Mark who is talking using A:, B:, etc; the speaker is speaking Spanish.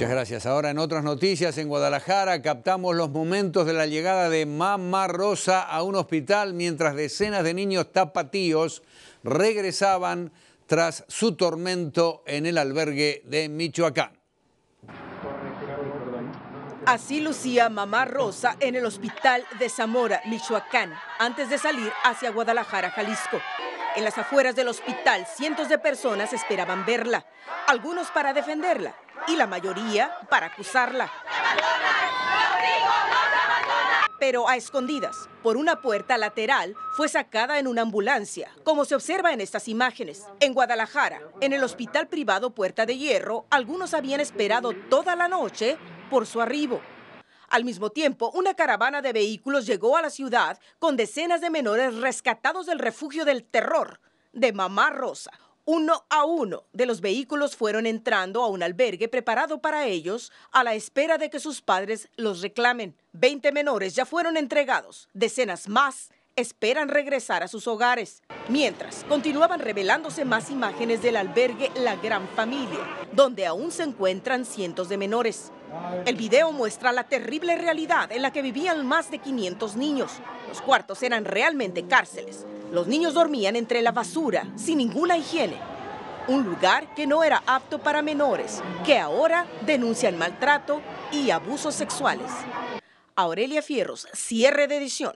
A: Muchas gracias. Ahora en otras noticias, en Guadalajara captamos los momentos de la llegada de Mamá Rosa a un hospital mientras decenas de niños tapatíos regresaban tras su tormento en el albergue de Michoacán.
B: Así lucía Mamá Rosa en el hospital de Zamora, Michoacán, antes de salir hacia Guadalajara, Jalisco. En las afueras del hospital, cientos de personas esperaban verla, algunos para defenderla y la mayoría para acusarla. Pero a escondidas, por una puerta lateral, fue sacada en una ambulancia, como se observa en estas imágenes. En Guadalajara, en el hospital privado Puerta de Hierro, algunos habían esperado toda la noche por su arribo. Al mismo tiempo, una caravana de vehículos llegó a la ciudad con decenas de menores rescatados del refugio del terror de Mamá Rosa. Uno a uno de los vehículos fueron entrando a un albergue preparado para ellos a la espera de que sus padres los reclamen. Veinte menores ya fueron entregados, decenas más esperan regresar a sus hogares. Mientras, continuaban revelándose más imágenes del albergue La Gran Familia, donde aún se encuentran cientos de menores. El video muestra la terrible realidad en la que vivían más de 500 niños. Los cuartos eran realmente cárceles. Los niños dormían entre la basura, sin ninguna higiene. Un lugar que no era apto para menores, que ahora denuncian maltrato y abusos sexuales. Aurelia Fierros, cierre de edición.